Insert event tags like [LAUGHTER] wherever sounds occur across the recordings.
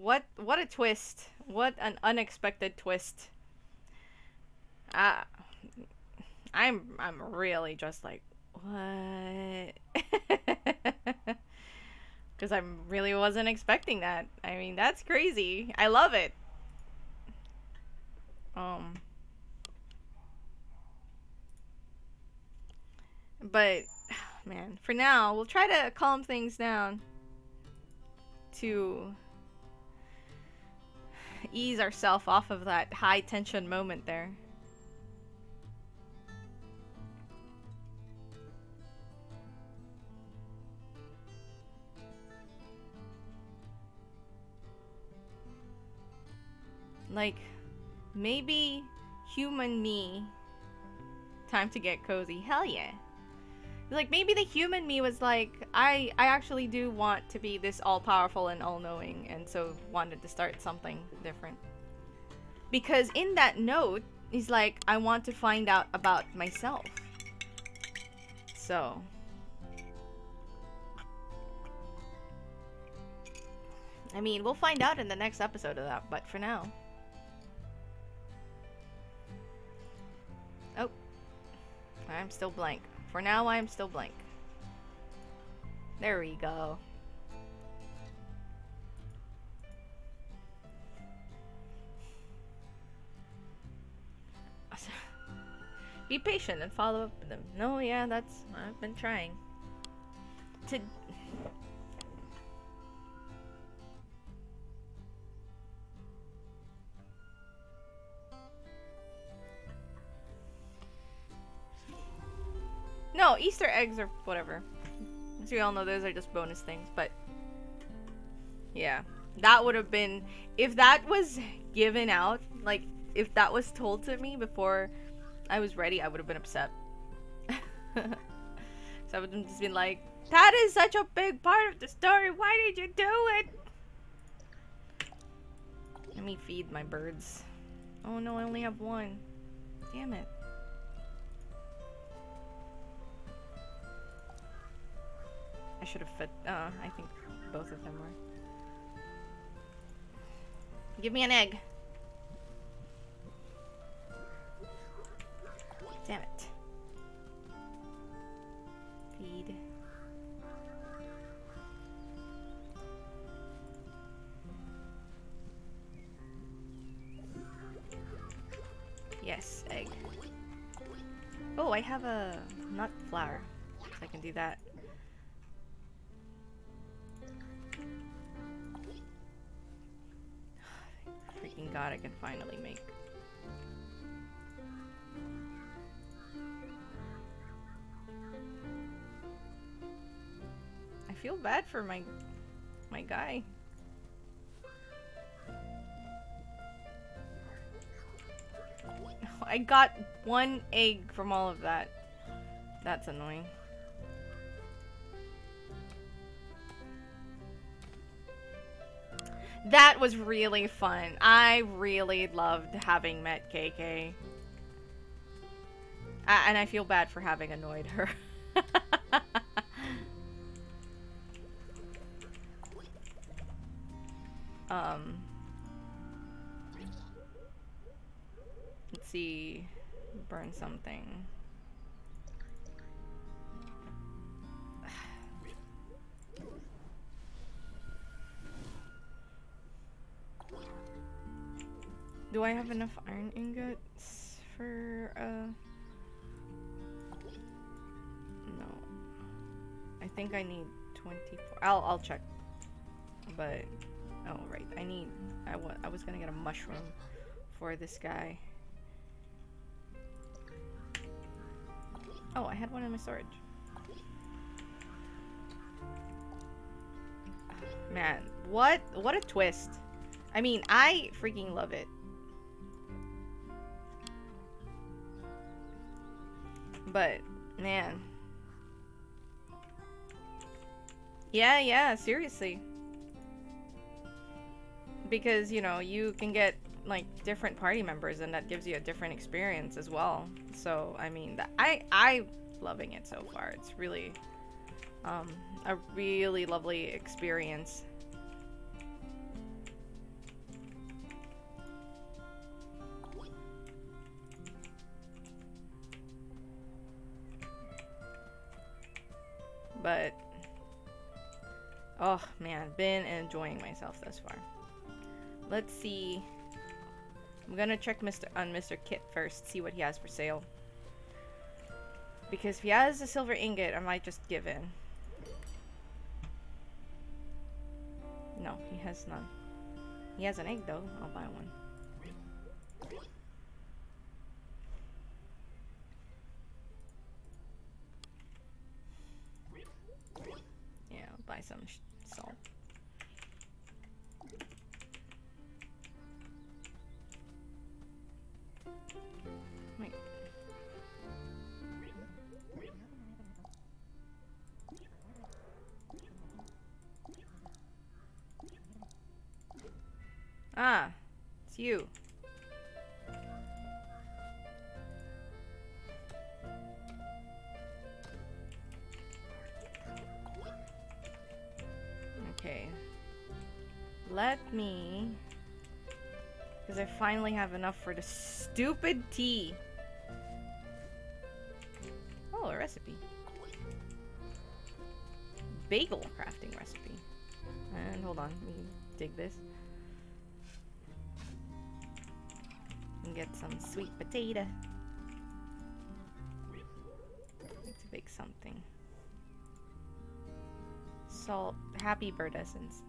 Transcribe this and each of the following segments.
what what a twist. What an unexpected twist. Uh, I'm I'm really just like what? [LAUGHS] Cuz I really wasn't expecting that. I mean, that's crazy. I love it. Um But [SIGHS] man, for now, we'll try to calm things down to ease ourselves off of that high tension moment there. Like, maybe human me. Time to get cozy. Hell yeah. Like maybe the human me was like, I I actually do want to be this all powerful and all knowing, and so wanted to start something different. Because in that note, he's like, I want to find out about myself. So. I mean, we'll find out in the next episode of that, but for now. Oh. I'm still blank. For now, I am still blank. There we go. [LAUGHS] Be patient and follow up with them. No, yeah, that's... I've been trying. To... No, Easter eggs or whatever. As we all know, those are just bonus things, but... Yeah. That would have been... If that was given out, like, if that was told to me before I was ready, I would have been upset. [LAUGHS] so I would have just been like, that is such a big part of the story. Why did you do it? Let me feed my birds. Oh no, I only have one. Damn it. I should have fed. Uh, I think both of them were. Give me an egg. Damn it. Feed. Yes, egg. Oh, I have a nut flower. I can do that. God, I can finally make I feel bad for my my guy. [LAUGHS] I got one egg from all of that. That's annoying. That was really fun. I really loved having met KK. and I feel bad for having annoyed her. [LAUGHS] um... Let's see. Burn something. Do I have enough iron ingots for, uh... No. I think I need 24. I'll, I'll check. But, oh, right. I need, I, wa I was gonna get a mushroom for this guy. Oh, I had one in my storage. Man, what, what a twist. I mean, I freaking love it. But, man. Yeah, yeah, seriously. Because, you know, you can get, like, different party members and that gives you a different experience as well. So, I mean, I, I'm loving it so far. It's really, um, a really lovely experience. Oh man, been enjoying myself thus far. Let's see. I'm gonna check Mr. on Mr. Kit first, see what he has for sale. Because if he has a silver ingot, I might just give in. No, he has none. He has an egg though. I'll buy one. Finally have enough for the stupid tea. Oh, a recipe. Bagel crafting recipe. And hold on, let me dig this. And get some sweet potato. To bake something. Salt, happy bird essence.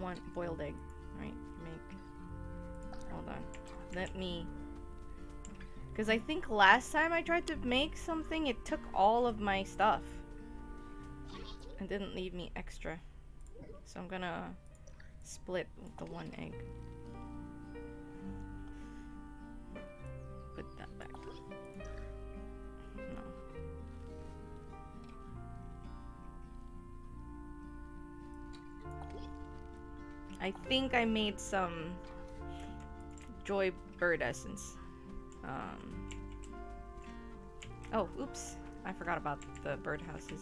One boiled egg. Right, make. Hold on. Let me. Because I think last time I tried to make something, it took all of my stuff. And didn't leave me extra. So I'm gonna split the one egg. Put that back. No. I think I made some joy bird essence. Um, oh, oops. I forgot about the birdhouses.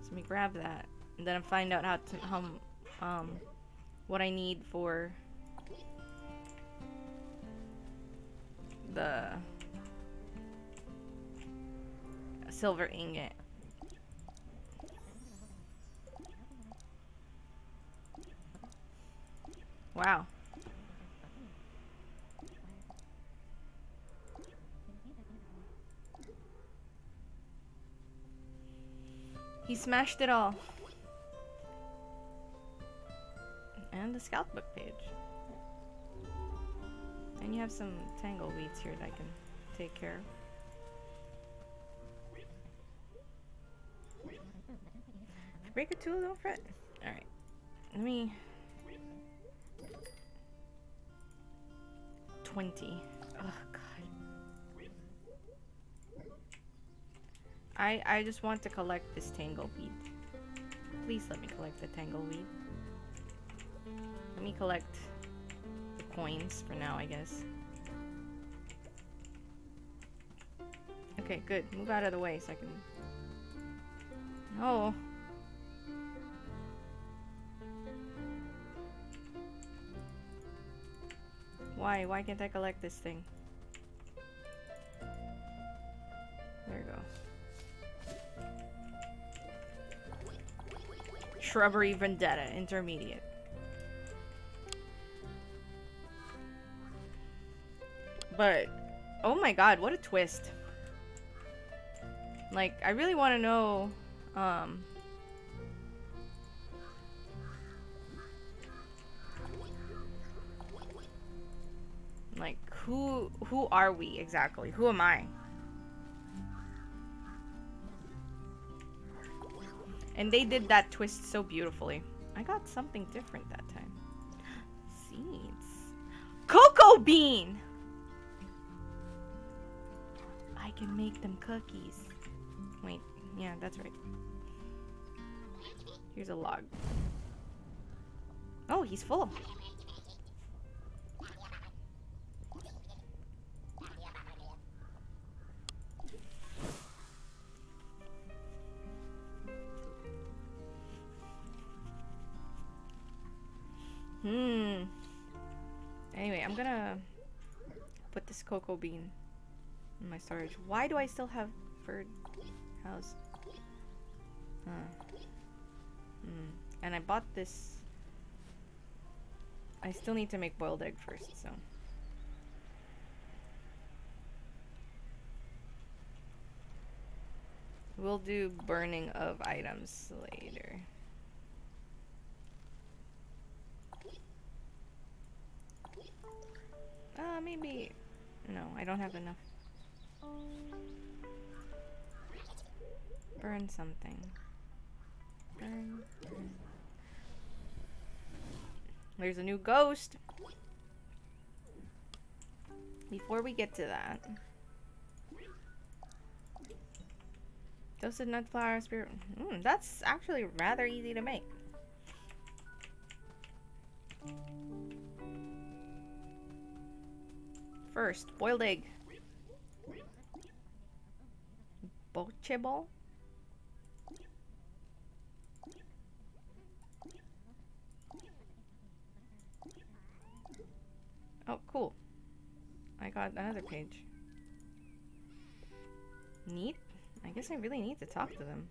So let me grab that. And then find out how to um what I need for the silver ingot. Wow. He smashed it all. And the scout book page. And you have some tangle weeds here that I can take care of. Break a tool, don't fret. Alright. Let me 20. Oh I I just want to collect this tangleweed. Please let me collect the tangleweed. Let me collect the coins for now, I guess. Okay, good. Move out of the way so I can... No. Why? Why can't I collect this thing? Shrubbery Vendetta, Intermediate. But, oh my god, what a twist. Like, I really want to know, um, like, who, who are we exactly? Who am I? And they did that twist so beautifully. I got something different that time. [GASPS] Seeds. Cocoa bean! I can make them cookies. Wait, yeah, that's right. Here's a log. Oh, he's full. Hmm. Anyway, I'm gonna put this cocoa bean in my storage. Why do I still have bird house? Huh. Hmm. And I bought this. I still need to make boiled egg first, so. We'll do burning of items later. Uh, maybe... No, I don't have enough. Burn something. Burn. There's a new ghost! Before we get to that... Toasted nut flour, spirit. Mm, that's actually rather easy to make. First, boiled egg. Bocce ball? Oh, cool. I got another page. Neat. I guess I really need to talk to them.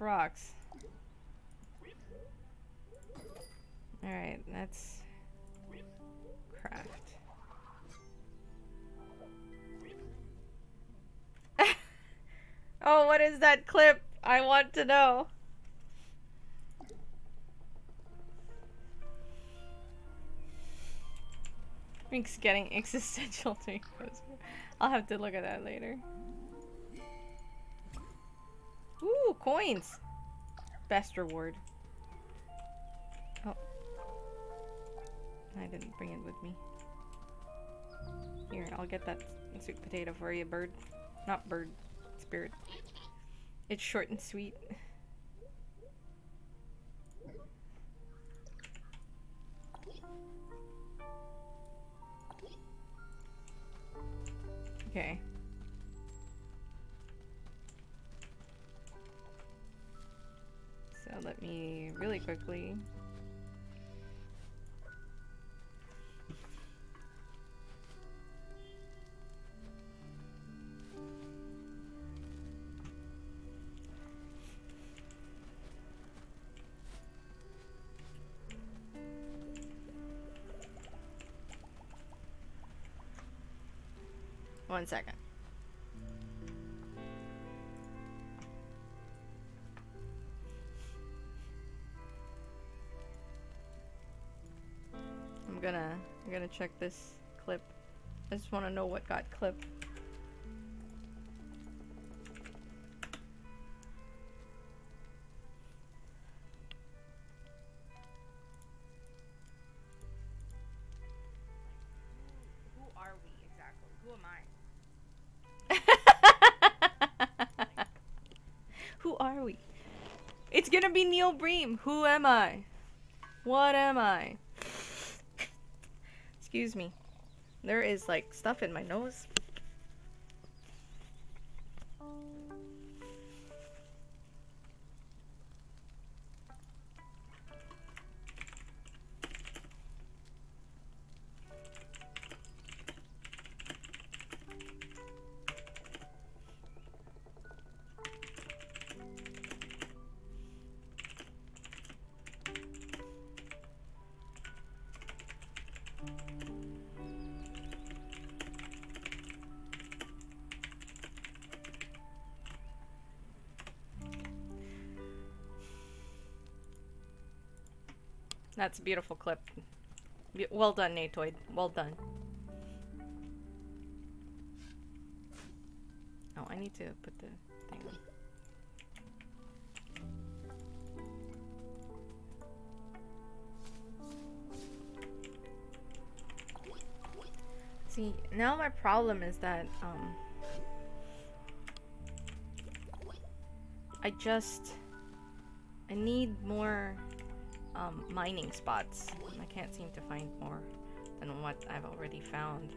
Rocks. Alright, that's craft. [LAUGHS] oh, what is that clip? I want to know. It's getting [LAUGHS] existential [LAUGHS] to. I'll have to look at that later. Ooh, coins! Best reward. Oh. I didn't bring it with me. Here, I'll get that sweet potato for you, bird. Not bird. Spirit. It's short and sweet. Okay. Let me really quickly One second. Gonna check this clip. I just want to know what got clipped. Who are we exactly? Who am I? [LAUGHS] Who are we? It's gonna be Neil Bream. Who am I? What am I? Excuse me. There is like stuff in my nose. That's a beautiful clip. Be well done, Natoid. Well done. Oh, I need to put the thing on. See, now my problem is that, um... I just... I need more um, mining spots. I can't seem to find more than what I've already found.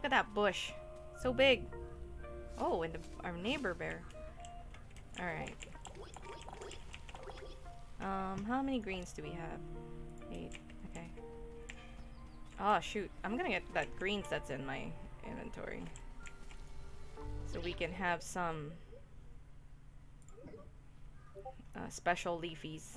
Look at that bush. So big. Oh, and the, our neighbor bear. Alright. Um, how many greens do we have? Eight. Okay. Oh, shoot. I'm gonna get that greens that's in my inventory. So we can have some uh, special leafies.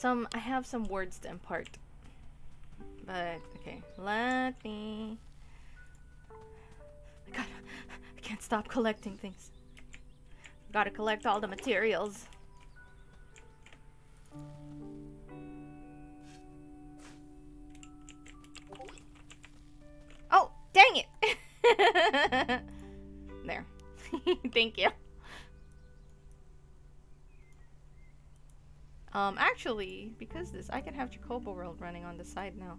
Some I have some words to impart. But okay, let me God, I can't stop collecting things. Gotta collect all the materials. Actually, because this, I can have Chocobo World running on the side now.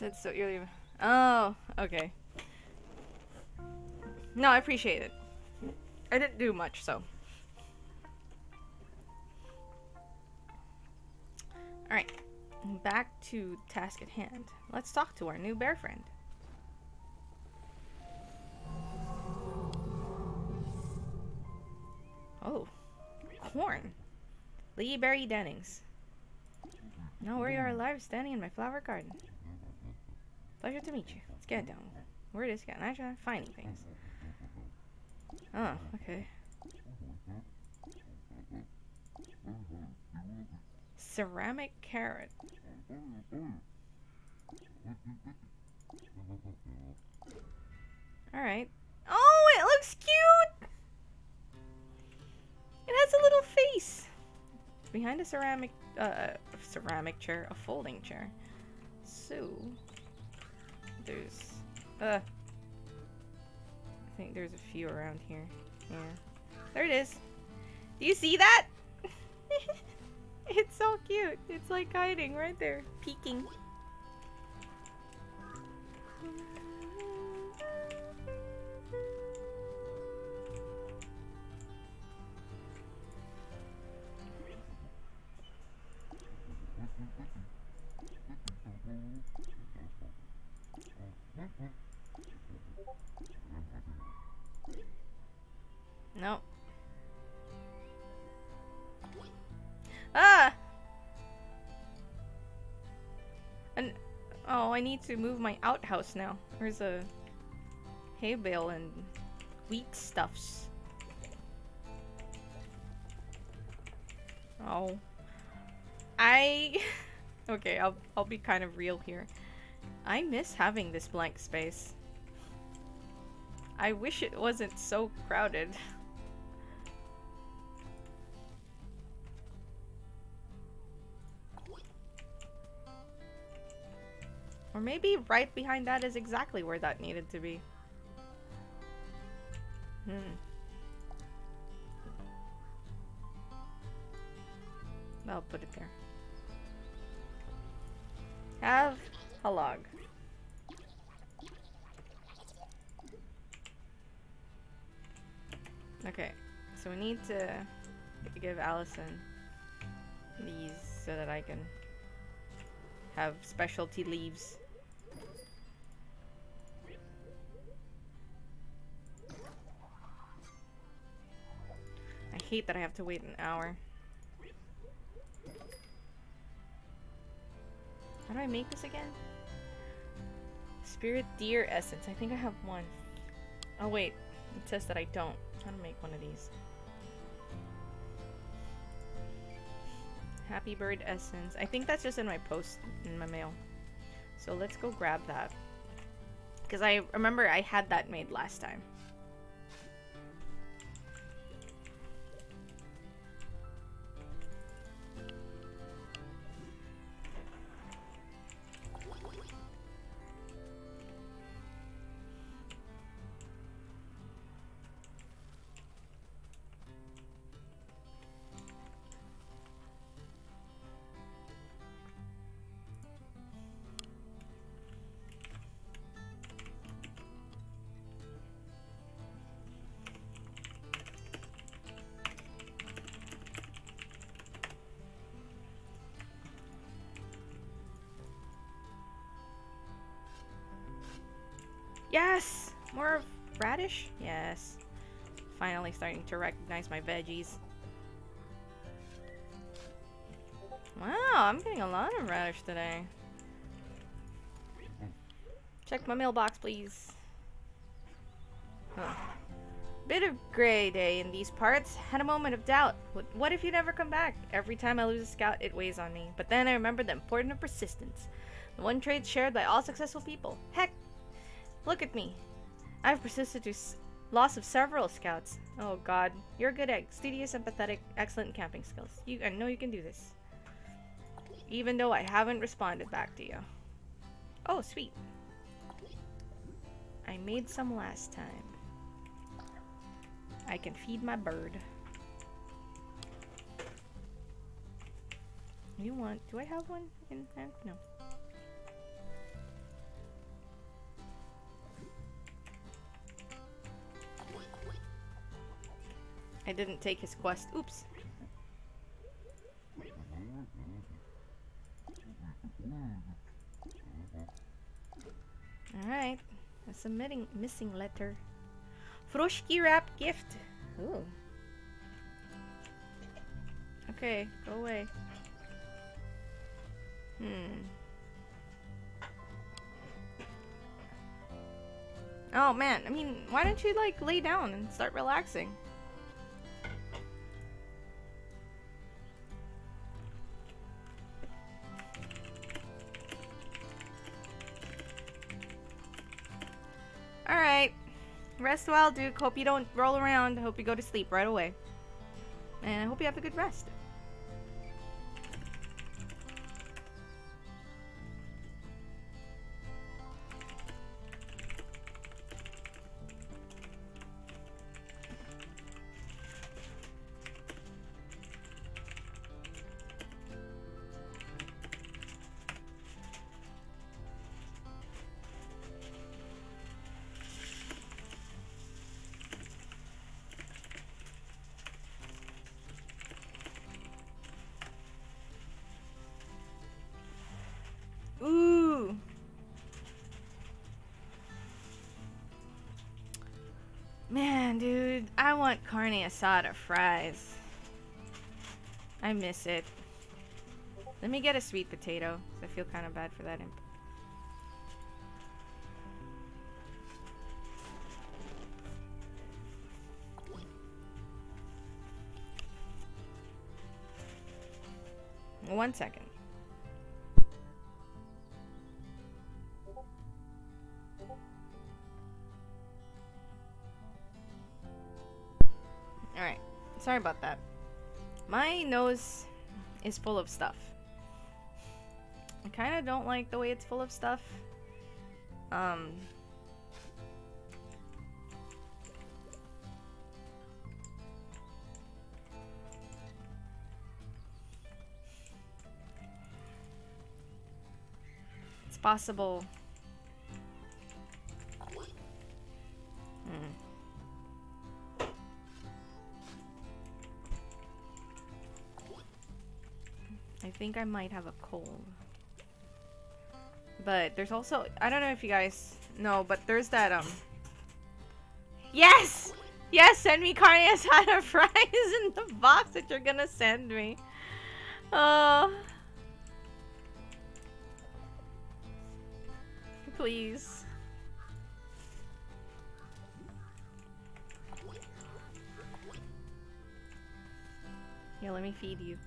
Said so earlier. Oh, okay. No, I appreciate it. I didn't do much, so. Alright. Back to task at hand. Let's talk to our new bear friend. Oh. Corn. Lee Berry Dennings. Now we are alive standing in my flower garden. Pleasure to meet you. Let's get down. Where it is getting actually finding things. Oh, okay. Ceramic carrot. Alright. Oh, it looks cute! It has a little face. Behind a ceramic, uh, ceramic chair, a folding chair. So, there's, uh, I think there's a few around here. Yeah. There it is. Do you see that? [LAUGHS] it's so cute. It's like hiding right there, peeking. I need to move my outhouse now. There's a hay bale and wheat stuffs. Oh. I [LAUGHS] Okay, I'll I'll be kind of real here. I miss having this blank space. I wish it wasn't so crowded. [LAUGHS] Or maybe right behind that is exactly where that needed to be. Hmm. I'll put it there. Have a log. Okay, so we need to give Allison these so that I can have specialty leaves. Hate that I have to wait an hour. How do I make this again? Spirit Deer Essence. I think I have one. Oh wait, it says that I don't. How to make one of these. Happy Bird Essence. I think that's just in my post, in my mail. So let's go grab that. Because I remember I had that made last time. Radish? Yes. Finally starting to recognize my veggies. Wow, I'm getting a lot of radish today. Check my mailbox, please. Huh. Bit of gray day in these parts. Had a moment of doubt. What, what if you never come back? Every time I lose a scout, it weighs on me. But then I remember the importance of persistence. The one trait shared by all successful people. Heck, Look at me. I've persisted to loss of several scouts. Oh god. You're good at studious, empathetic, excellent camping skills. You I know you can do this. Even though I haven't responded back to you. Oh, sweet. I made some last time. I can feed my bird. You want... Do I have one in hand? No. I didn't take his quest. Oops. Alright. A submitting missing letter. Froshki wrap gift. Ooh. Okay, go away. Hmm. Oh man, I mean, why don't you like lay down and start relaxing? Alright. Rest well, Duke. Hope you don't roll around. Hope you go to sleep right away. And I hope you have a good rest. Dude, I want carne asada fries. I miss it. Let me get a sweet potato. I feel kind of bad for that imp. One second. Sorry about that. My nose is full of stuff. I kind of don't like the way it's full of stuff. Um. It's possible. Think I might have a cold. But there's also, I don't know if you guys know, but there's that, um... Yes! Yes, send me carne asada [LAUGHS] fries in the box that you're gonna send me. Oh. Please. Here, let me feed you.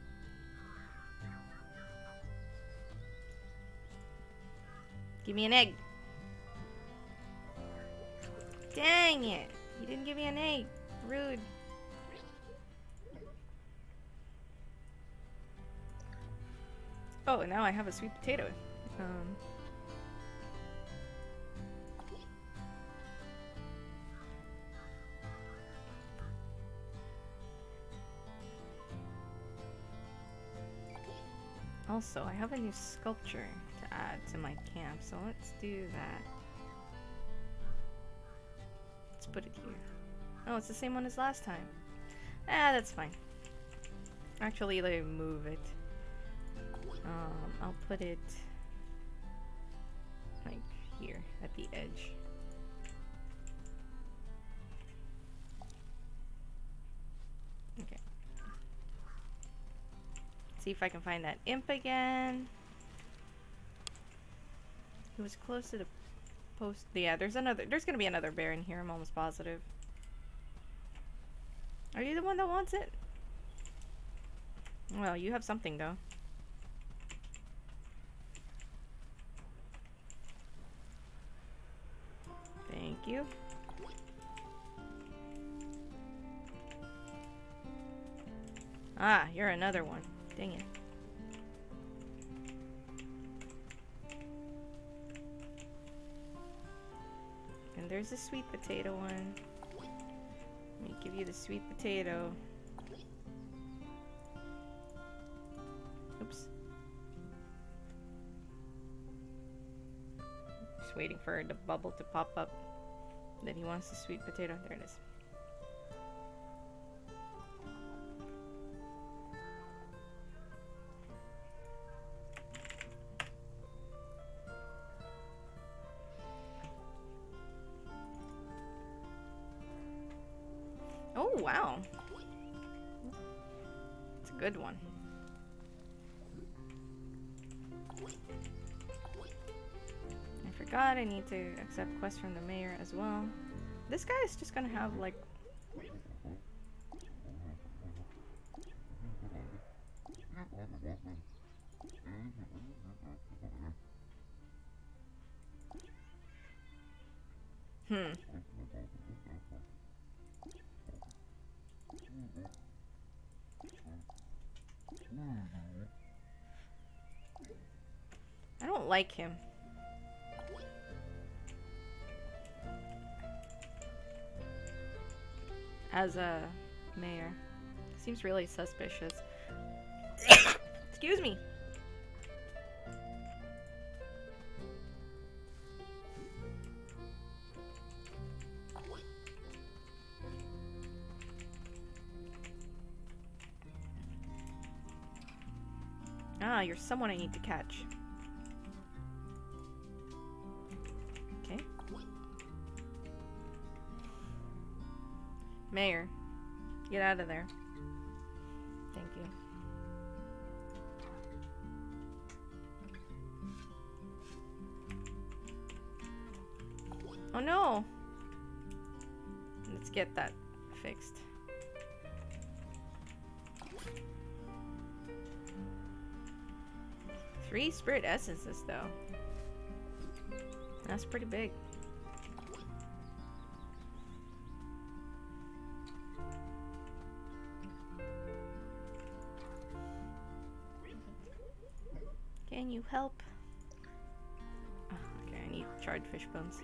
Give me an egg. Dang it. You didn't give me an egg. Rude. Oh, now I have a sweet potato. Um... Also, I have a new sculpture add to my camp, so let's do that. Let's put it here. Oh, it's the same one as last time. Ah, that's fine. Actually, let me move it. Um, I'll put it like here at the edge. Okay. See if I can find that imp again. It was close to the post. Yeah, there's another. There's gonna be another bear in here. I'm almost positive. Are you the one that wants it? Well, you have something though. Thank you. Ah, you're another one. Dang it. There's a sweet potato one. Let me give you the sweet potato. Oops. Just waiting for the bubble to pop up. Then he wants the sweet potato. There it is. To accept quests from the mayor as well. This guy is just gonna have like Hmm. I don't like him. As a mayor. Seems really suspicious. [COUGHS] Excuse me. Ah, you're someone I need to catch. Out of there. Thank you. Oh no! Let's get that fixed. Three spirit essences, though. That's pretty big. Help? Oh, okay, I need charred fish bones.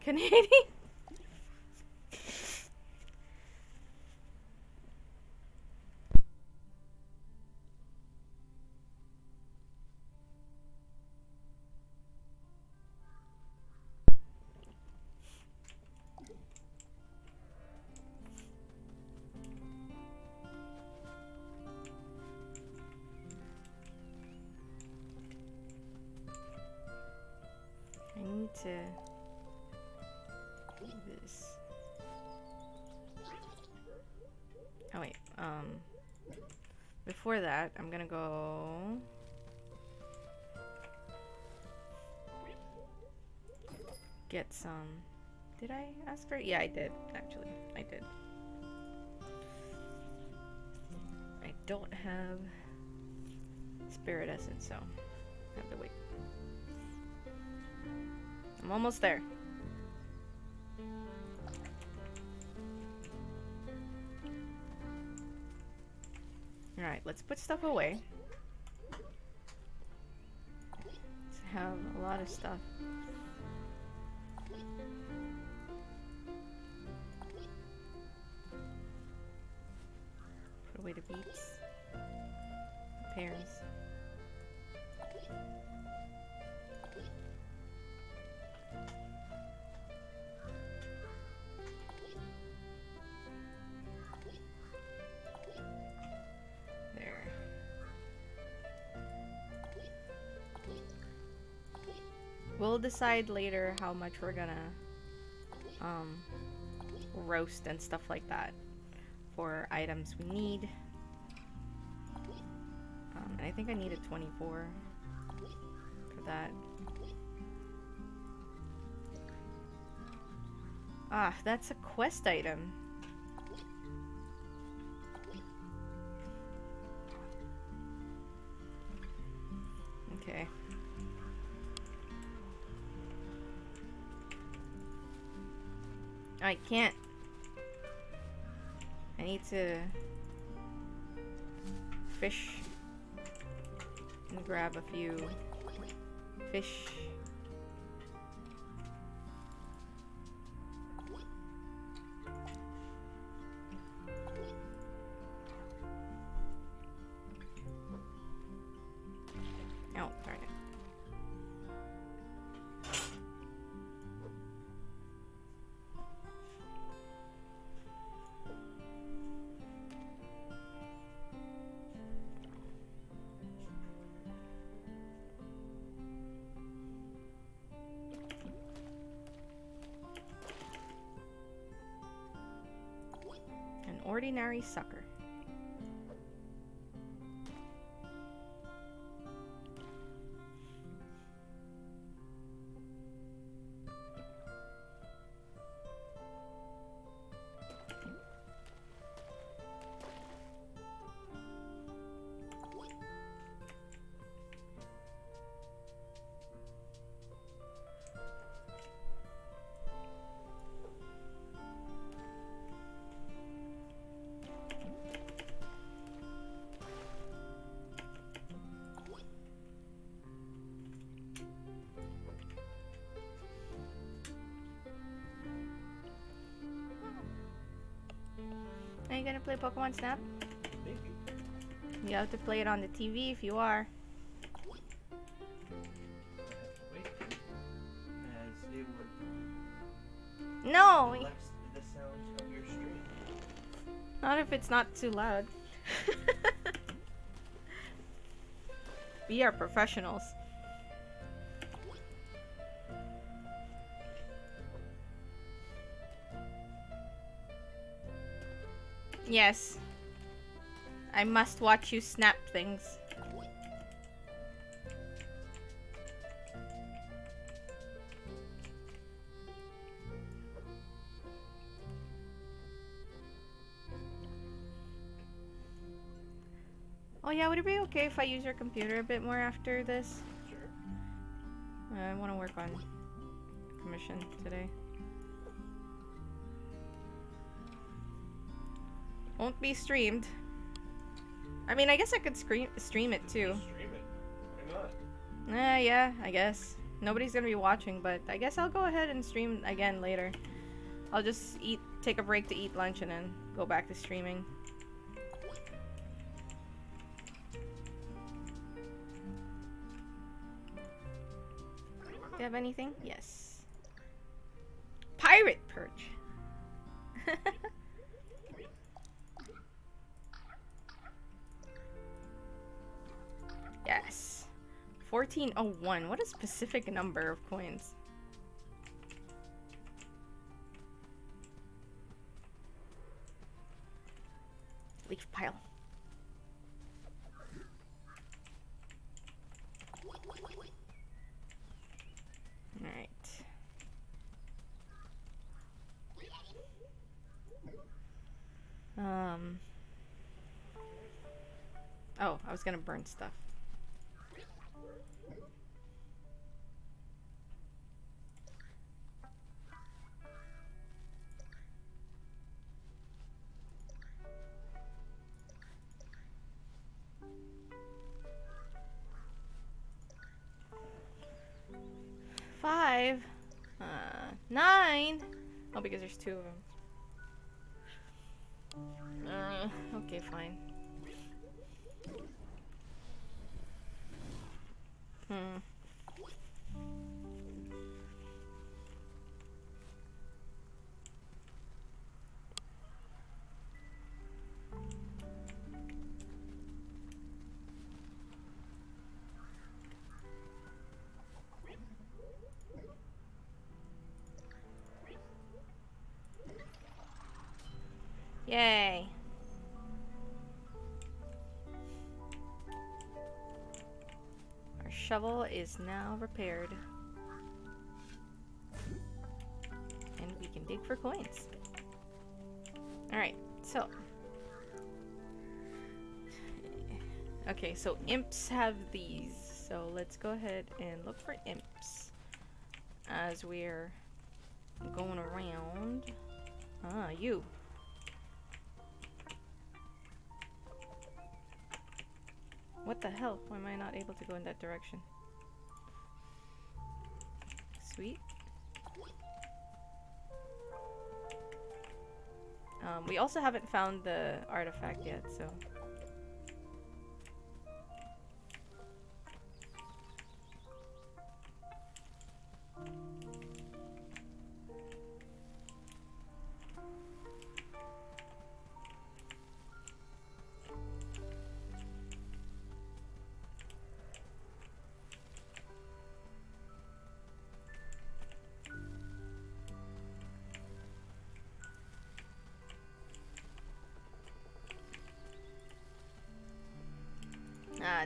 Canadian? Before that, I'm gonna go get some did I ask for it? Yeah, I did, actually. I did. I don't have spirit essence, so I have to wait. I'm almost there. Alright, let's put stuff away. Have a lot of stuff. Put away the beets. Pears. Decide later how much we're gonna um, roast and stuff like that for items we need. Um, and I think I need a 24 for that. Ah, that's a quest item. Can't. I need to fish and grab a few fish. Ordinary sucker. You gonna play Pokemon Snap? Maybe. You have to play it on the TV if you are. Wait. As it would No! relax the sounds of your stream. Not if it's not too loud. [LAUGHS] we are professionals. Yes. I must watch you snap things. Oh yeah, would it be okay if I use your computer a bit more after this? Sure. Uh, I want to work on commission today. Be streamed. I mean, I guess I could scream stream it too. Stream it. not? Eh, yeah, I guess. Nobody's gonna be watching, but I guess I'll go ahead and stream again later. I'll just eat, take a break to eat lunch and then go back to streaming. Do you have anything? Yes. 1401. What a specific number of coins. Leaf pile. Alright. Um. Oh, I was gonna burn stuff. Five. Uh, nine. Oh, because there's two of them. Uh, okay, fine. Hmm. Shovel is now repaired. And we can dig for coins. Alright, so. Okay, so imps have these. So let's go ahead and look for imps. As we're going around. Ah, you. What the hell? Why am I not able to go in that direction? Sweet. Um, we also haven't found the artifact yet, so...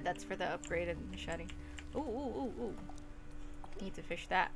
that's for the upgraded machete. Ooh, ooh, ooh, ooh. Need to fish that.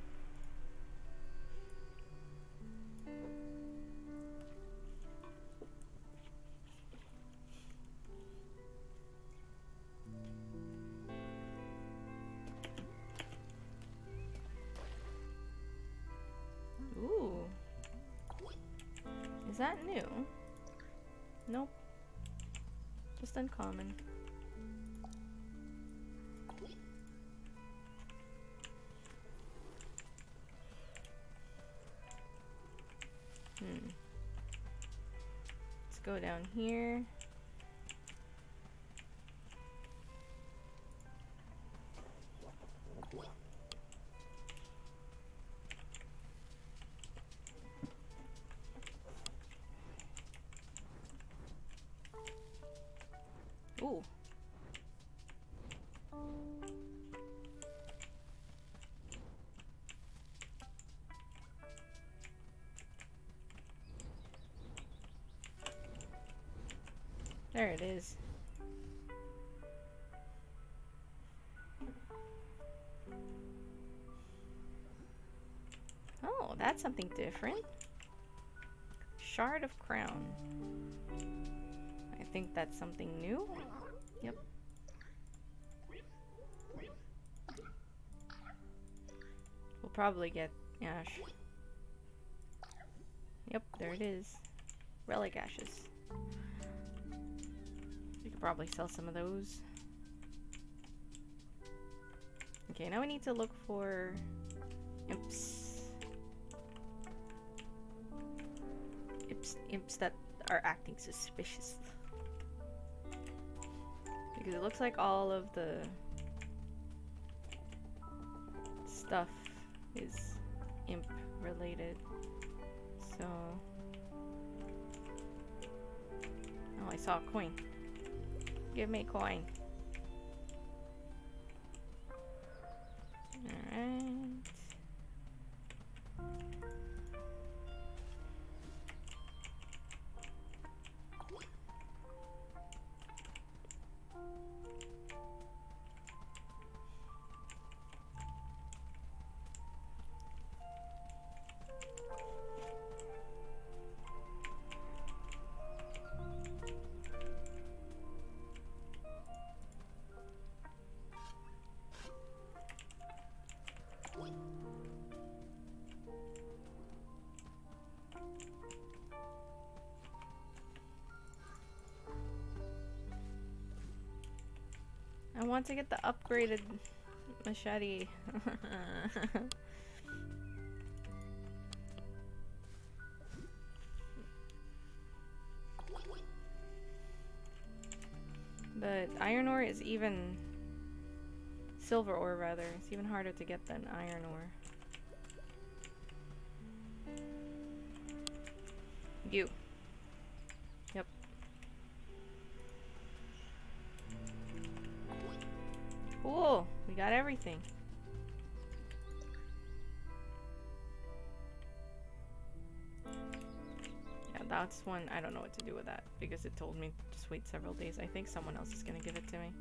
There it is. Oh, that's something different. Shard of Crown. I think that's something new. Yep. We'll probably get ash. Yep, there it is. Relic ashes. Probably sell some of those. Okay, now we need to look for imps. Imps, imps that are acting suspicious. Because it looks like all of the stuff is imp related. So. Oh, I saw a coin. Give me a coin. Want to get the upgraded machete. [LAUGHS] but iron ore is even silver ore rather. It's even harder to get than iron ore. One. I don't know what to do with that because it told me to just wait several days. I think someone else is gonna give it to me.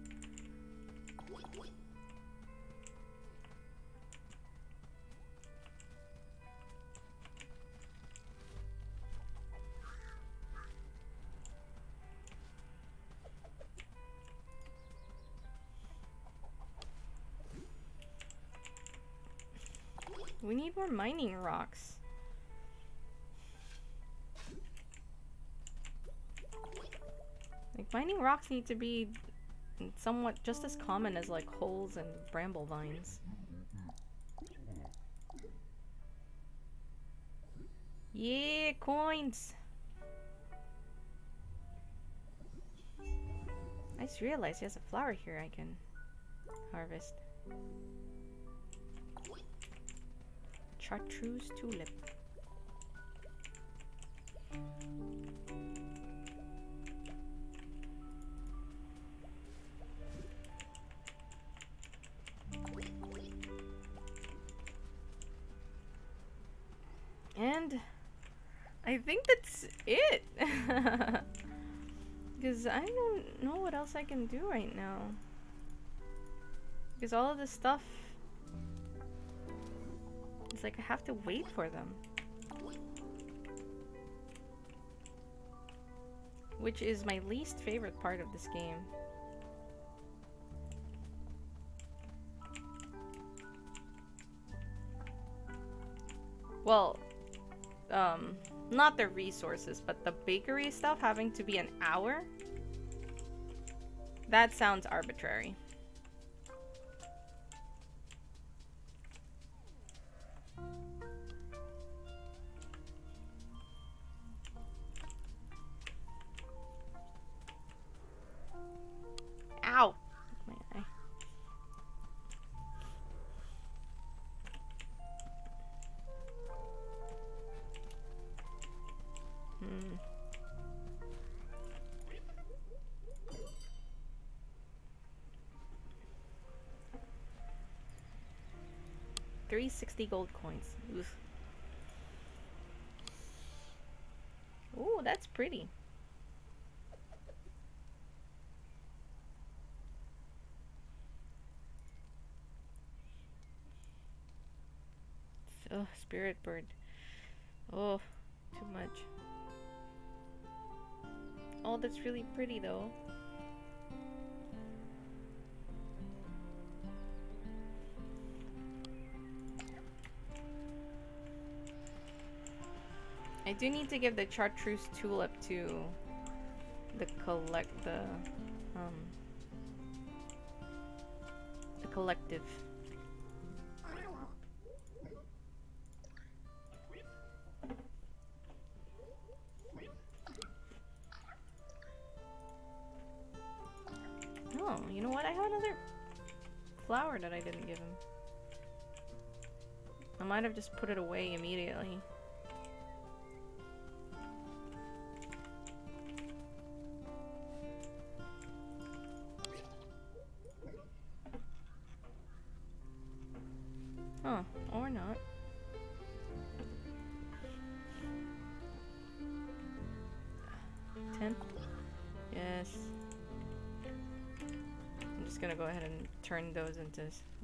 We need more mining rocks. Mining rocks need to be somewhat just as common as, like, holes and bramble vines. Yeah, coins! I just realized he has a flower here I can harvest. Chartreuse tulip. I think that's it. [LAUGHS] Because I don't know what else I can do right now. Because all of this stuff it's like I have to wait for them. Which is my least favorite part of this game. Well, um, not the resources, but the bakery stuff having to be an hour? That sounds arbitrary. 360 gold coins. Oof. Ooh, that's pretty. Oh, spirit bird. Oh, too much. Oh, that's really pretty though. I do need to give the chartreuse tulip to the collect the um the collective. Oh, you know what? I have another flower that I didn't give him. I might have just put it away immediately.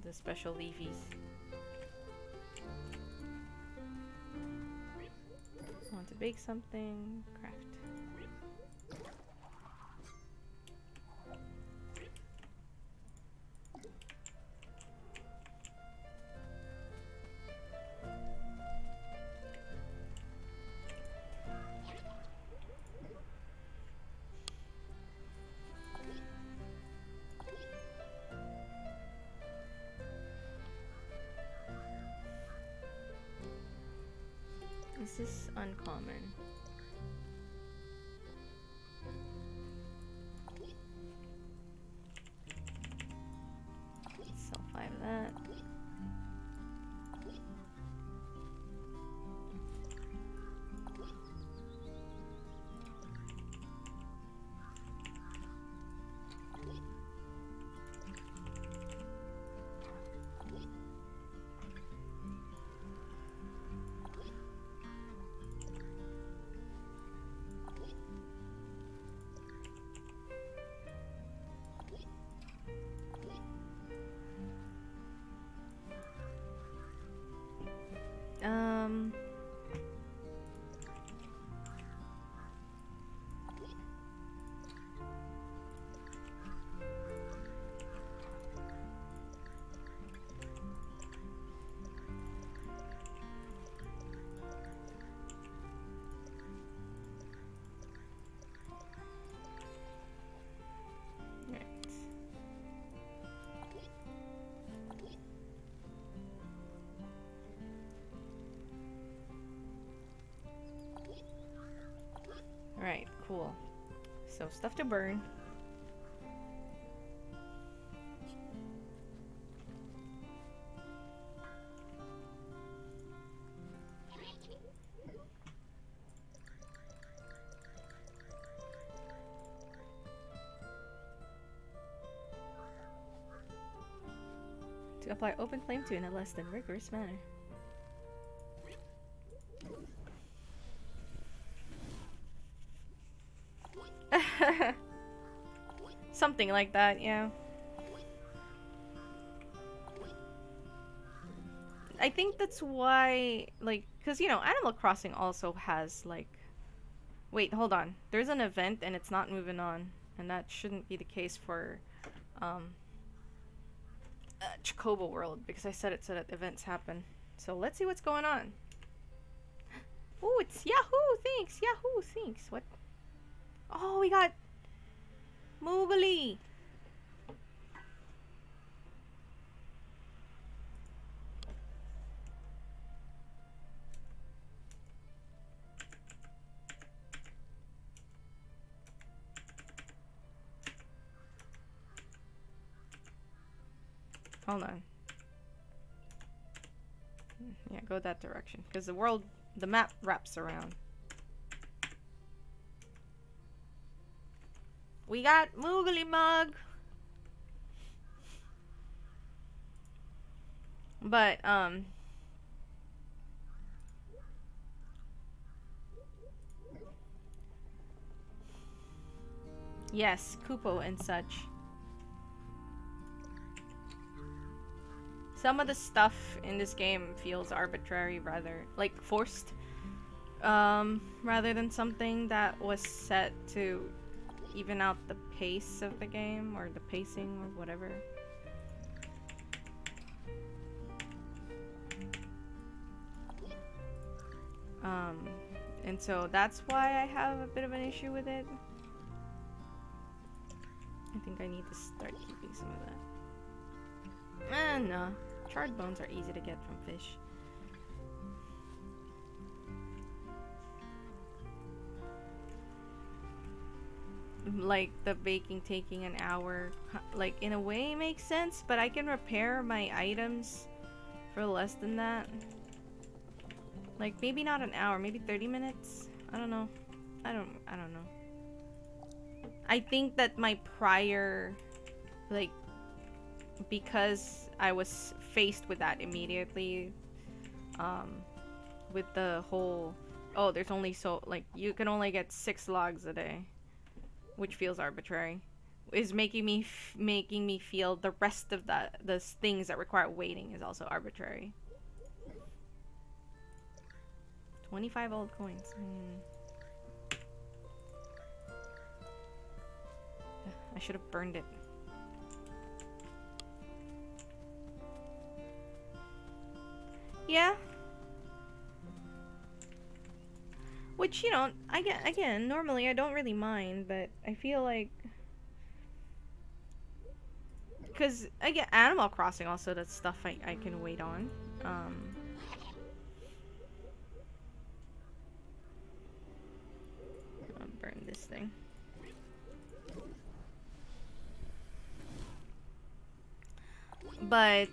The special leafies. Want to bake something? Craft. Cool. So, stuff to burn. To apply open flame to in a less than rigorous manner. Something like that, yeah. I think that's why, like, because, you know, Animal Crossing also has, like... Wait, hold on. There's an event and it's not moving on. And that shouldn't be the case for, um... Uh, Chocobo World, because I said it so that events happen. So let's see what's going on. [GASPS] Oh, it's Yahoo! Thanks! Yahoo! Thanks! What? Oh, we got Moogly. Hold on. Hmm, yeah, go that direction. Because the world, the map wraps around. We got Moogly Mug. But, um... Yes, Kupo and such. Some of the stuff in this game feels arbitrary rather, like forced. Um, rather than something that was set to even out the pace of the game or the pacing or whatever. Um, and so that's why I have a bit of an issue with it. I think I need to start keeping some of that. Eh, no. Charred bones are easy to get from fish. Like the baking taking an hour like in a way makes sense but i can repair my items for less than that. Like maybe not an hour maybe 30 minutes? I don't know. I don't i don't know. I think that my prior like because i was faced with that immediately um with the whole oh there's only so like you can only get six logs a day which feels arbitrary, is making me making me feel the rest of the the things that require waiting is also arbitrary. 25 old coins. Hmm. I should have burned it. Yeah, Which, you know, I get, again, normally I don't really mind, but I feel like... Because, again, Animal Crossing also, that's stuff I, I can wait on. Um... I'll burn this thing. But...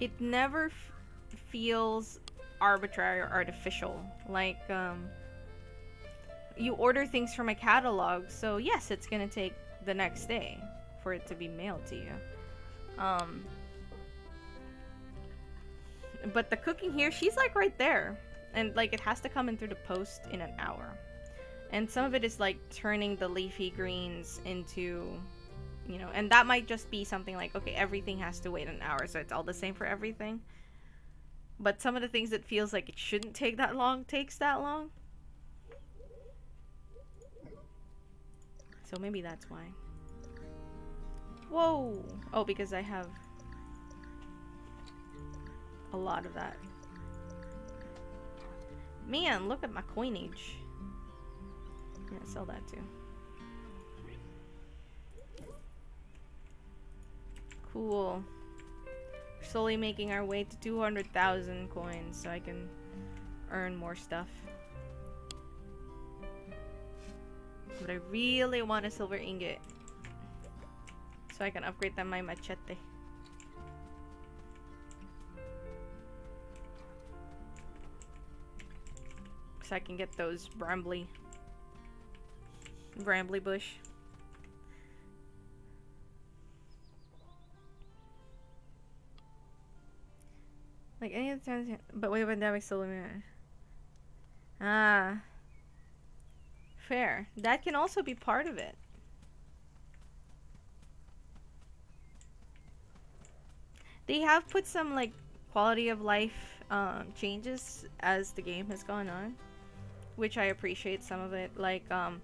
It never feels arbitrary or artificial. Like, um, you order things from a catalog, so yes, it's gonna take the next day for it to be mailed to you. Um, but the cooking here, she's like right there. And like it has to come in through the post in an hour. And some of it is like turning the leafy greens into, you know, and that might just be something like, okay, everything has to wait an hour, so it's all the same for everything. But some of the things that feels like it shouldn't take that long takes that long. So maybe that's why. Whoa! Oh, because I have a lot of that. Man, look at my coinage. Yeah, sell that too. Cool slowly making our way to 200,000 coins so I can earn more stuff. But I really want a silver ingot. So I can upgrade that my machete. So I can get those brambly brambly bush. Like any of the times, but wait, pandemic still limited. Ah. Fair. That can also be part of it. They have put some like quality of life um, changes as the game has gone on, which I appreciate some of it. Like um,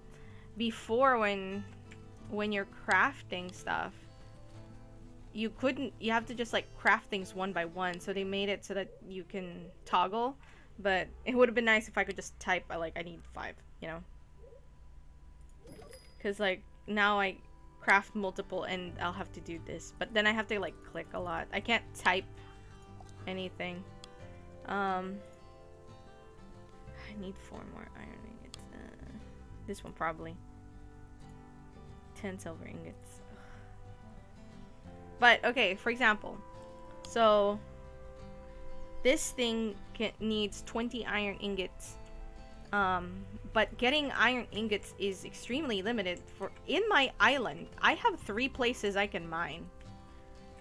before when when you're crafting stuff, you couldn't you have to just like craft things one by one. So they made it so that you can toggle but it would have been nice if i could just type like i need five you know? Because like now i craft multiple and i'll have to do this but then i have to like click a lot. I can't type anything. Um i need four more iron ingots. Uh, this one probably. 10 silver ingots but, okay, for example. So, this thing can, needs 20 iron ingots. Um, but getting iron ingots is extremely limited. For In my island, I have three places I can mine.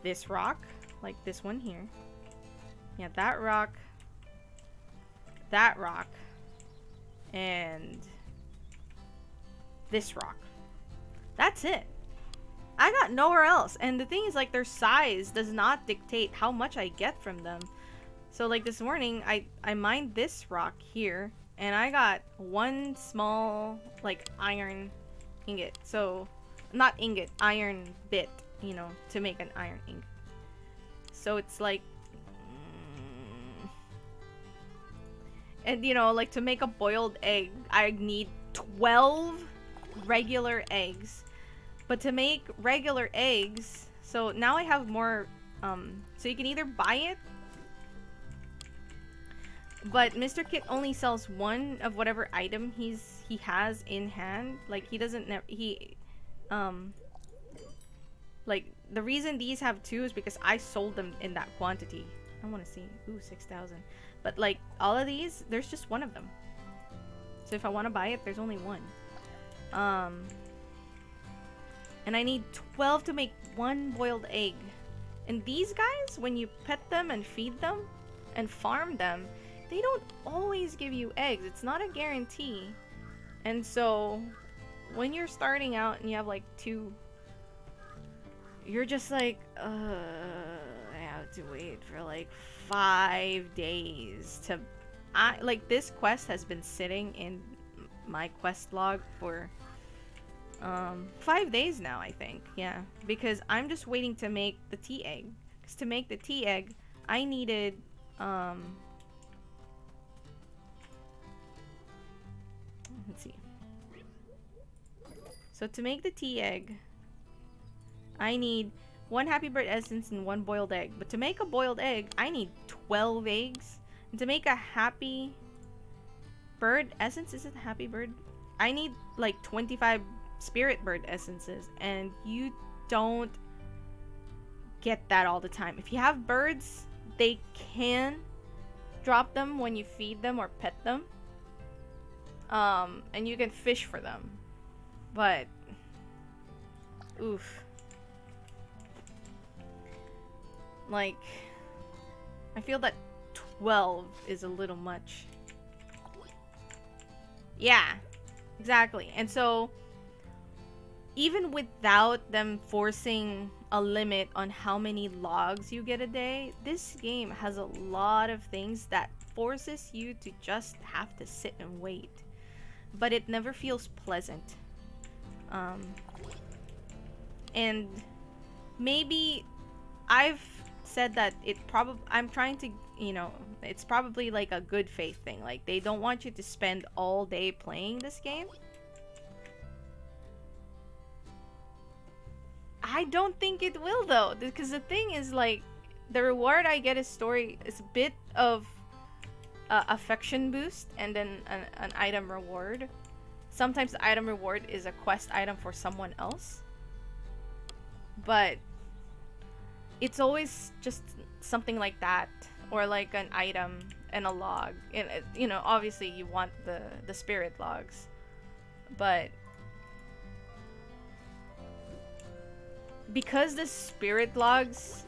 This rock, like this one here. Yeah, that rock. That rock. And this rock. That's it. I got nowhere else. And the thing is, like, their size does not dictate how much I get from them. So, like, this morning, I, I mined this rock here, and I got one small, like, iron ingot. So, not ingot, iron bit, you know, to make an iron ingot. So, it's like... Mm, and, you know, like, to make a boiled egg, I need 12 regular eggs but to make regular eggs, so now I have more, um, so you can either buy it, but Mr. Kit only sells one of whatever item he's he has in hand. Like he doesn't never he um like the reason these have two is because I sold them in that quantity. I want to see. Ooh, 6,000. But like all of these, there's just one of them. So if I want to buy it, there's only one. Um and I need 12 to make one boiled egg. And these guys, when you pet them and feed them and farm them, they don't always give you eggs. It's not a guarantee. And so when you're starting out and you have like two you're just like uh I have to wait for like 5 days to I like this quest has been sitting in my quest log for um 5 days now I think. Yeah, because I'm just waiting to make the tea egg. Cuz to make the tea egg, I needed um Let's see. So to make the tea egg, I need one happy bird essence and one boiled egg. But to make a boiled egg, I need 12 eggs. And to make a happy bird essence, is it happy bird? I need like 25 spirit bird essences. And you don't get that all the time. If you have birds, they can drop them when you feed them or pet them. Um, and you can fish for them. But, oof. Like, I feel that 12 is a little much. Yeah, exactly. And so, even without them forcing a limit on how many logs you get a day, this game has a lot of things that forces you to just have to sit and wait. But it never feels pleasant. Um, and maybe I've said that it probably I'm trying to you know it's probably like a good faith thing like they don't want you to spend all day playing this game I don't think it will though because the thing is like the reward I get is story is a bit of uh, affection boost and then an, an item reward. Sometimes the item reward is a quest item for someone else. But it's always just something like that or like an item and a log and you know obviously you want the the spirit logs. But because the spirit logs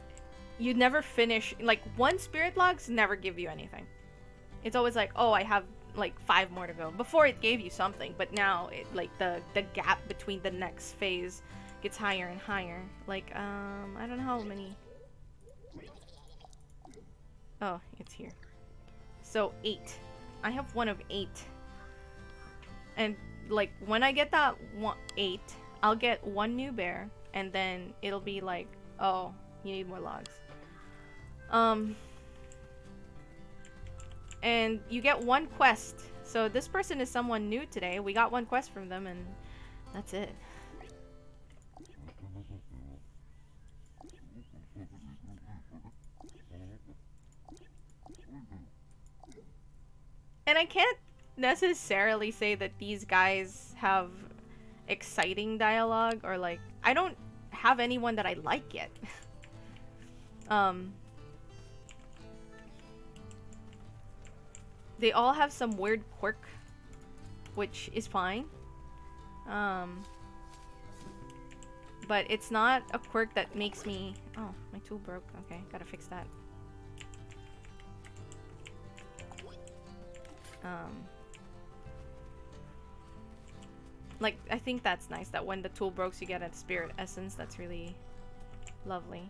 you never finish like one spirit logs never give you anything it's always like oh i have like five more to go before it gave you something but now it like the the gap between the next phase gets higher and higher like um i don't know how many Oh, it's here. So, eight. I have one of eight. And, like, when I get that one, eight, I'll get one new bear, and then it'll be like, oh, you need more logs. Um, and you get one quest. So this person is someone new today. We got one quest from them, and that's it. and I can't necessarily say that these guys have exciting dialogue or like I don't have anyone that I like yet. [LAUGHS] um They all have some weird quirk which is fine. Um but it's not a quirk that makes me Oh, my tool broke. Okay, gotta fix that. Um, like, I think that's nice that when the tool breaks you get a spirit essence. That's really lovely.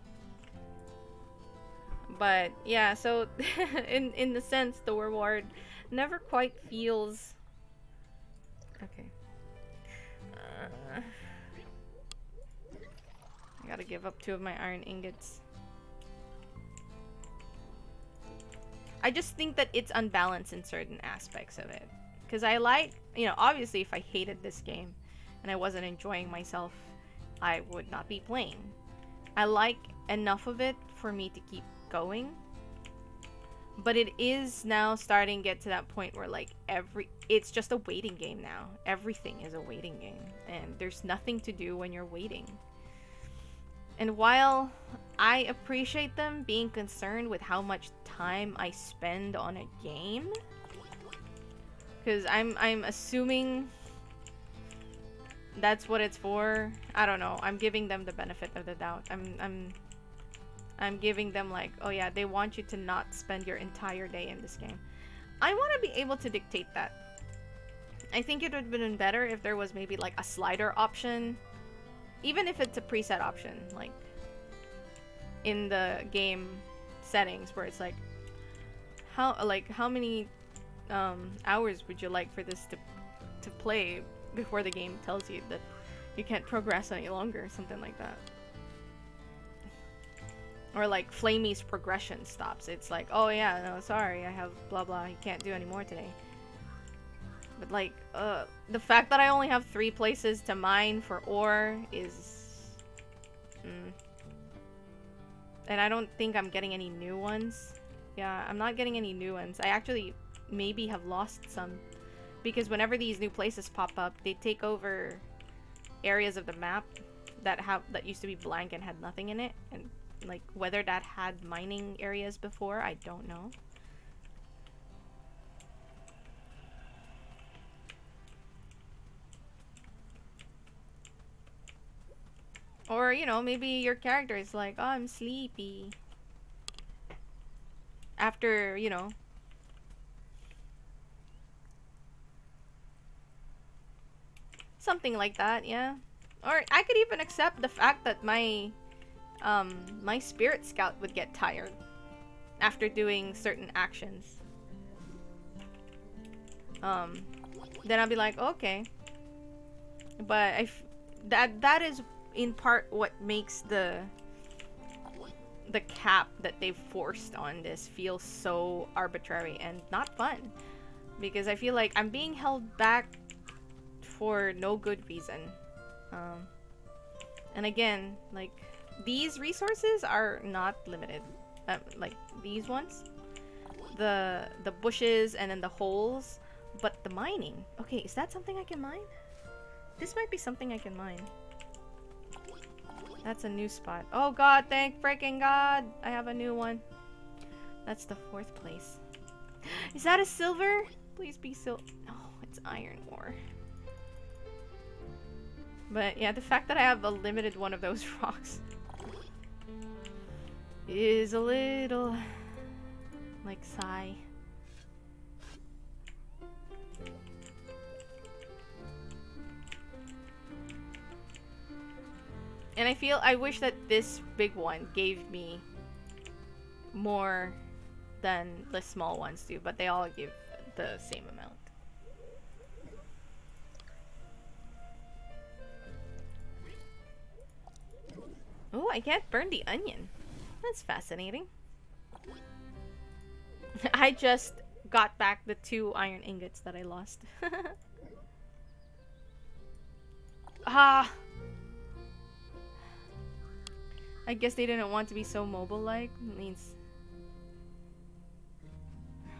But, yeah, so [LAUGHS] in, in the sense, the reward never quite feels... Okay. Uh, I gotta give up two of my iron ingots. I just think that it's unbalanced in certain aspects of it. Because I like, you know, obviously if I hated this game and I wasn't enjoying myself, I would not be playing. I like enough of it for me to keep going. but it is now starting to get to that point where like every it's just a waiting game now everything is a waiting game and there's nothing to do when you're waiting and while i appreciate them being concerned with how much time i spend on a game because i'm i'm assuming that's what it's for i don't know i'm giving them the benefit of the doubt i'm i'm I'm giving them like, oh yeah, they want you to not spend your entire day in this game. I want to be able to dictate that. I think it would have been better if there was maybe like a slider option. Even if it's a preset option, like in the game settings where it's like how like how many um, hours would you like for this to to play before the game tells you that you can't progress any longer, something like that. Or like Flamey's progression stops. It's like, oh yeah, no, sorry, I have blah blah, you can't do any more today. But like, uh, the fact that I only have three places to mine for ore is... Mm. And I don't think I'm getting any new ones. Yeah, I'm not getting any new ones. I actually maybe have lost some. Because whenever these new places pop up, they take over areas of the map that have that used to be blank and had nothing in it. And like, whether that had mining areas before, I don't know. Or, you know, maybe your character is like, oh, I'm sleepy. After, you know. Something like that, yeah. Or I could even accept the fact that my um, my spirit scout would get tired after doing certain actions. Um, then I'll be like, okay. But I f that that is in part what makes the the cap that they've forced on this feel so arbitrary and not fun. Because I feel like I'm being held back for no good reason. Um, and again, like, these resources are not limited. Um, like these ones, the the bushes and then the holes, but the mining. Okay, is that something I can mine? This might be something I can mine. That's a new spot. Oh god, thank freaking god! I have a new one. That's the fourth place. Is that a silver? Please be. No, oh, it's iron ore. But yeah, the fact that I have a limited one of those [LAUGHS] rocks is a little like sigh. And I feel I wish that this big one gave me more than the small ones do, but they all give the same amount. Oh, I can't burn the onion. That's fascinating. [LAUGHS] I just got back the two iron ingots that I lost. [LAUGHS] ah! I guess they didn't want to be so mobile-like. means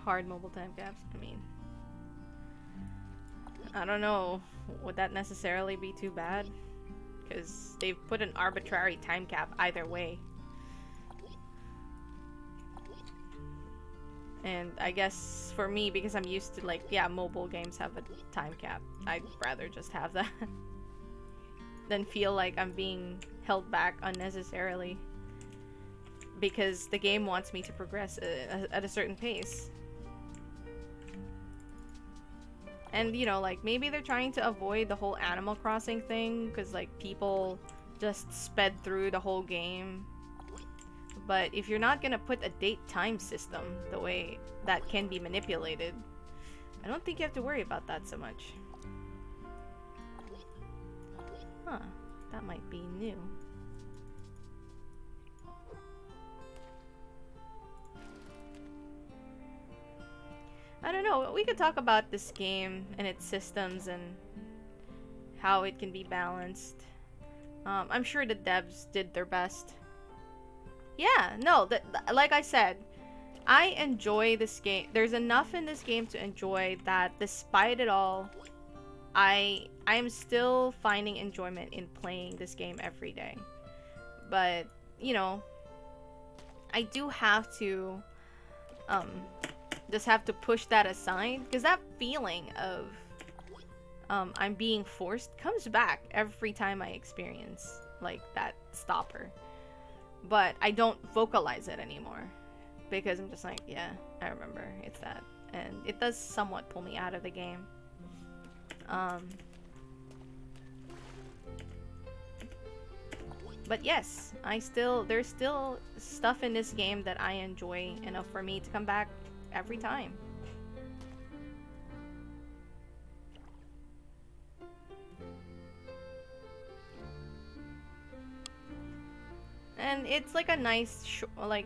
hard mobile time caps. I mean, I don't know. Would that necessarily be too bad? Because they've put an arbitrary time cap either way. And I guess for me, because I'm used to like, yeah, mobile games have a time cap. I'd rather just have that [LAUGHS] than feel like I'm being held back unnecessarily. Because the game wants me to progress at a certain pace. And, you know, like, maybe they're trying to avoid the whole Animal Crossing thing, because, like, people just sped through the whole game but if you're not gonna put a date time system the way that can be manipulated, I don't think you have to worry about that so much. Huh, that might be new. I don't know, we could talk about this game and its systems and how it can be balanced. Um, I'm sure the devs did their best yeah, no, that like I said, I enjoy this game. There's enough in this game to enjoy that despite it all, I I am still finding enjoyment in playing this game every day. But, you know, I do have to um just have to push that aside because that feeling of um I'm being forced comes back every time I experience like that stopper. But I don't vocalize it anymore because I'm just like, yeah, I remember it's that. And it does somewhat pull me out of the game. Um, but yes, I still there's still stuff in this game that I enjoy enough for me to come back every time. And it's like a nice sh like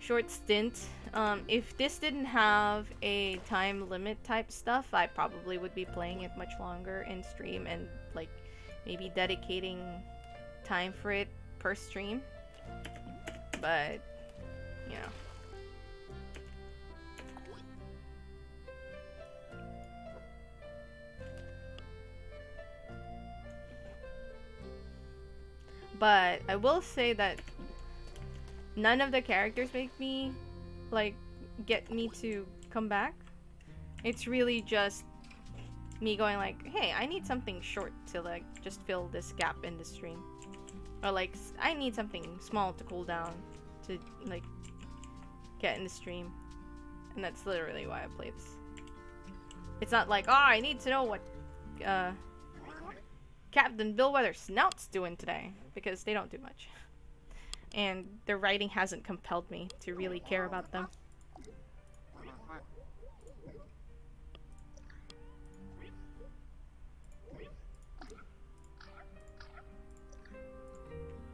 short stint. Um, if this didn't have a time limit type stuff, I probably would be playing it much longer in stream and like maybe dedicating time for it per stream. But, you know. But I will say that none of the characters make me like get me to come back. It's really just me going like, hey, I need something short to like just fill this gap in the stream. Or like, I need something small to cool down to like get in the stream. And that's literally why I play this. It's not like, oh, I need to know what uh, Captain Billwether Snout's doing today. Because they don't do much and their writing hasn't compelled me to really care about them.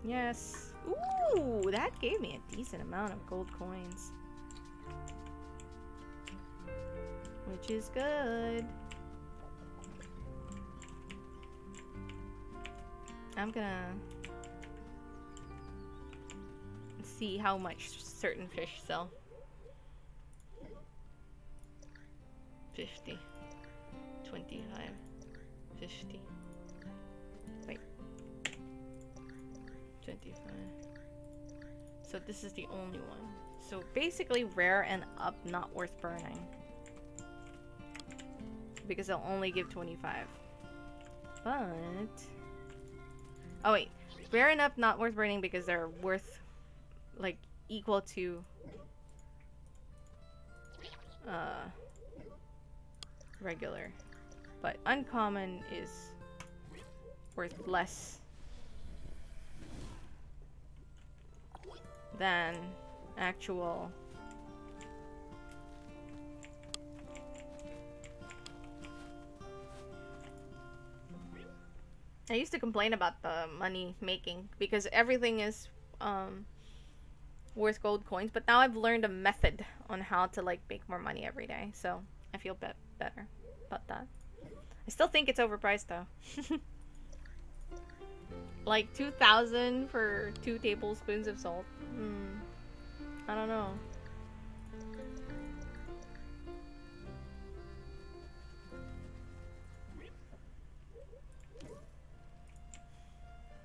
Yes. Ooh, that gave me a decent amount of gold coins. Which is good. I'm gonna see how much certain fish sell. 50. 25. 50. Wait. 25. So this is the only one. So basically rare and up not worth burning. Because they'll only give 25. But... Oh wait. Rare and up not worth burning because they're worth like equal to uh, regular. But uncommon is worth less than actual I used to complain about the money making because everything is um worth gold coins, but now I've learned a method on how to like make more money every day. So I feel be better about that. I still think it's overpriced though. [LAUGHS] like 2000 for two tablespoons of salt. Hmm. I don't know.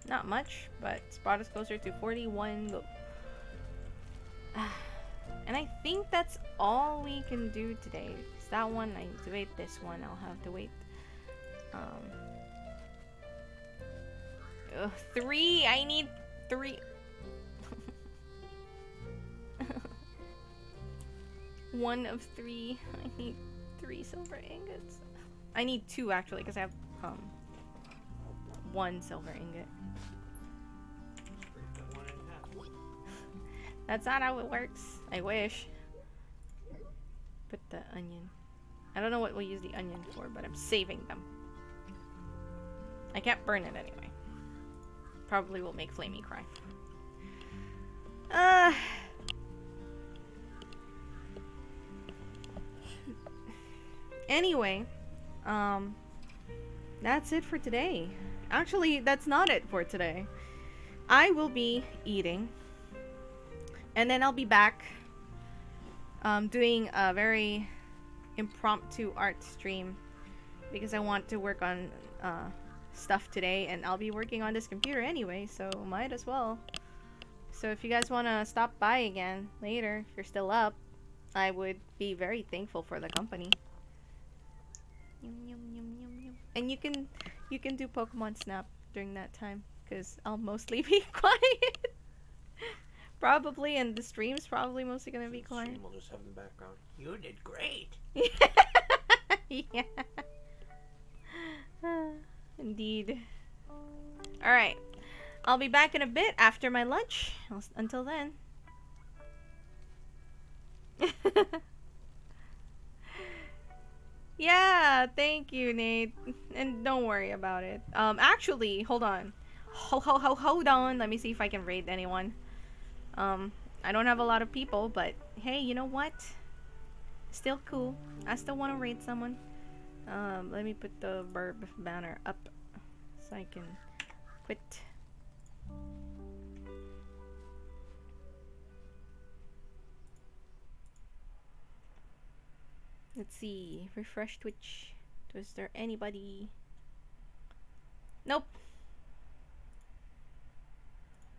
Not much, but spot is closer to 41 gold. [SIGHS] And I think that's all we can do today. Because that one, I need to wait. This one, I'll have to wait. Um, ugh, three! I need three. [LAUGHS] one of three. [LAUGHS] I need three silver ingots. I need two, actually, because I have um, one silver ingot. That's not how it works. I wish. Put the onion. I don't know what we'll use the onion for, but I'm saving them. I can't burn it anyway. Probably will make Flamey cry. Uh... Anyway, um, that's it for today. Actually, that's not it for today. I will be eating and then I'll be back um, doing a very impromptu art stream because I want to work on uh, stuff today and I'll be working on this computer anyway, so might as well. So if you guys want to stop by again later, if you're still up, I would be very thankful for the company. And you can you can do Pokemon Snap during that time because I'll mostly [LAUGHS] be quiet. Probably, and the stream's probably mostly gonna be quiet. Stream will just have the background. You did great. [LAUGHS] yeah. [LAUGHS] Indeed. Alright. I'll be back in a bit after my lunch. I'll- Until then. [LAUGHS] yeah, thank you, Nate. And don't worry about it. Um, actually, hold on. Ho ho ho hold on. Let me see if I can raid anyone. Um, I don't have a lot of people, but hey, you know what? Still cool. I still want to raid someone. Um, let me put the verb banner up so I can quit. Let's see. Refresh Twitch. Was there anybody? Nope.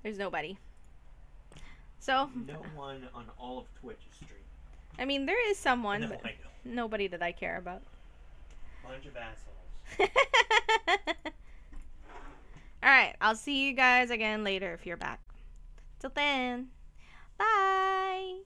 There's nobody. So no one on all of Twitch is streaming. I mean, there is someone, no, but nobody that I care about. Bunch of assholes. [LAUGHS] all right, I'll see you guys again later if you're back. Till then, bye.